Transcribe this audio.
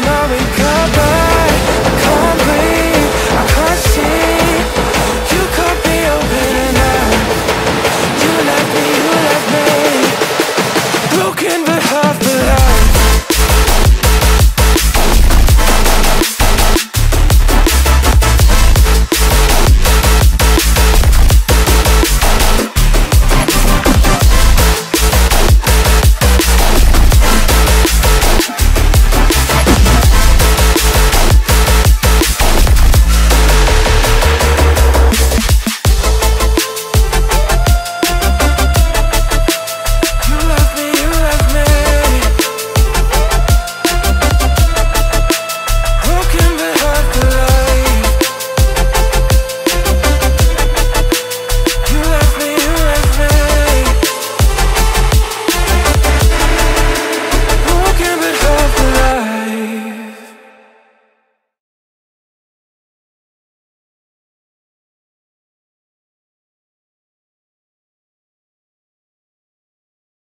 memory